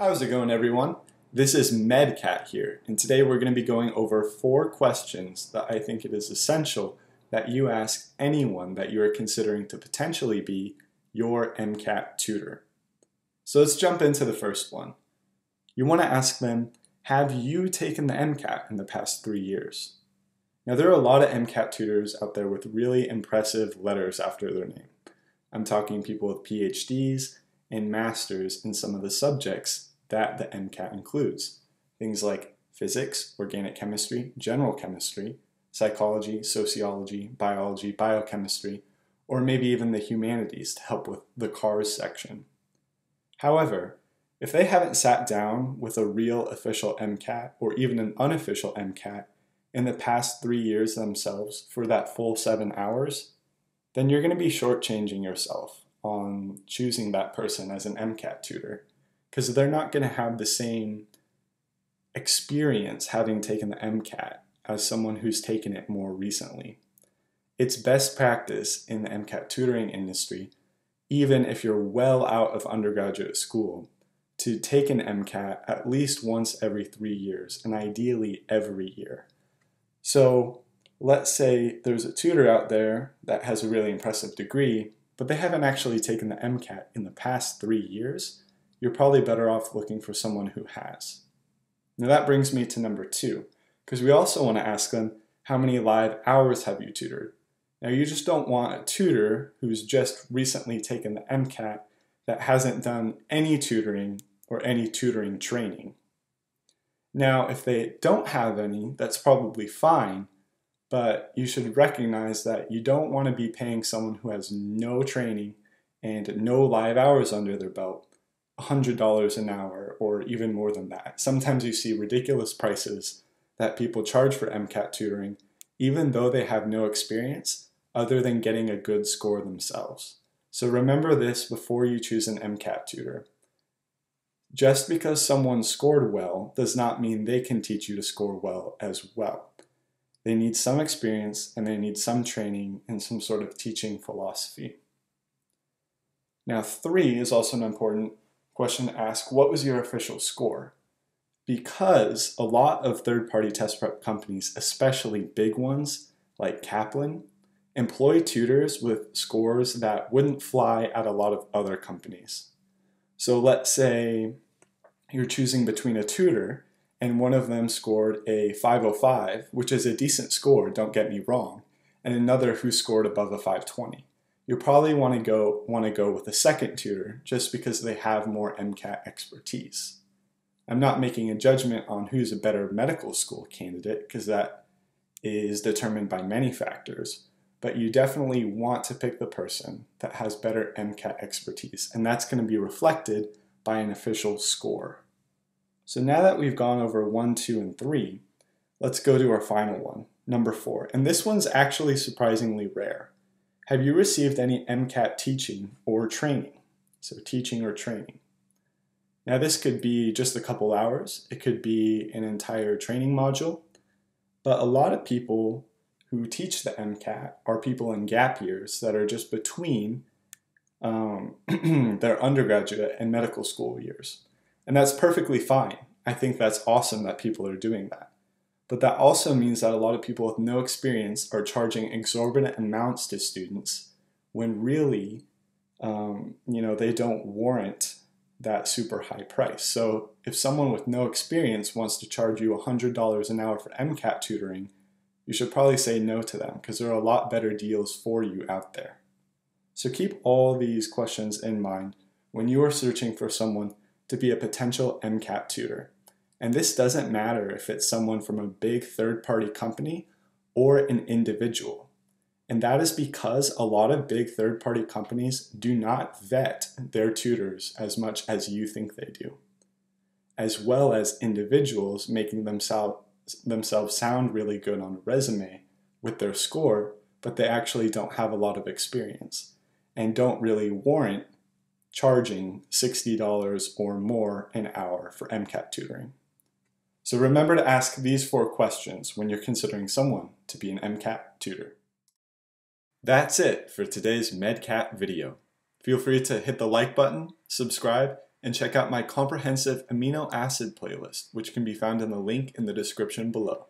How's it going everyone? This is MedCat here, and today we're going to be going over four questions that I think it is essential that you ask anyone that you are considering to potentially be your MCAT tutor. So let's jump into the first one. You want to ask them, have you taken the MCAT in the past three years? Now there are a lot of MCAT tutors out there with really impressive letters after their name. I'm talking people with PhDs and masters in some of the subjects that the MCAT includes. Things like physics, organic chemistry, general chemistry, psychology, sociology, biology, biochemistry, or maybe even the humanities to help with the CARS section. However, if they haven't sat down with a real official MCAT or even an unofficial MCAT in the past three years themselves for that full seven hours, then you're going to be shortchanging yourself on choosing that person as an MCAT tutor because they're not going to have the same experience having taken the MCAT as someone who's taken it more recently. It's best practice in the MCAT tutoring industry, even if you're well out of undergraduate school, to take an MCAT at least once every three years, and ideally every year. So let's say there's a tutor out there that has a really impressive degree, but they haven't actually taken the MCAT in the past three years, you're probably better off looking for someone who has. Now that brings me to number two, because we also want to ask them, how many live hours have you tutored? Now you just don't want a tutor who's just recently taken the MCAT that hasn't done any tutoring or any tutoring training. Now, if they don't have any, that's probably fine, but you should recognize that you don't want to be paying someone who has no training and no live hours under their belt $100 an hour or even more than that. Sometimes you see ridiculous prices that people charge for MCAT tutoring, even though they have no experience other than getting a good score themselves. So remember this before you choose an MCAT tutor. Just because someone scored well does not mean they can teach you to score well as well. They need some experience and they need some training and some sort of teaching philosophy. Now, three is also an important question ask what was your official score? Because a lot of third party test prep companies, especially big ones like Kaplan, employ tutors with scores that wouldn't fly at a lot of other companies. So let's say you're choosing between a tutor and one of them scored a 505, which is a decent score, don't get me wrong, and another who scored above a 520 you'll probably want to go want to go with a second tutor just because they have more MCAT expertise. I'm not making a judgment on who's a better medical school candidate because that is determined by many factors, but you definitely want to pick the person that has better MCAT expertise, and that's going to be reflected by an official score. So now that we've gone over 1, 2, and 3, let's go to our final one, number 4. And this one's actually surprisingly rare. Have you received any MCAT teaching or training? So teaching or training. Now this could be just a couple hours, it could be an entire training module, but a lot of people who teach the MCAT are people in gap years that are just between um, their undergraduate and medical school years. And that's perfectly fine. I think that's awesome that people are doing that. But that also means that a lot of people with no experience are charging exorbitant amounts to students when really, um, you know, they don't warrant that super high price. So if someone with no experience wants to charge you $100 an hour for MCAT tutoring, you should probably say no to them because there are a lot better deals for you out there. So keep all these questions in mind when you are searching for someone to be a potential MCAT tutor. And this doesn't matter if it's someone from a big third party company or an individual. And that is because a lot of big third party companies do not vet their tutors as much as you think they do, as well as individuals making themselves, themselves sound really good on a resume with their score, but they actually don't have a lot of experience and don't really warrant charging $60 or more an hour for MCAT tutoring. So remember to ask these four questions when you're considering someone to be an MCAT tutor. That's it for today's MedCat video. Feel free to hit the like button, subscribe, and check out my comprehensive amino acid playlist, which can be found in the link in the description below.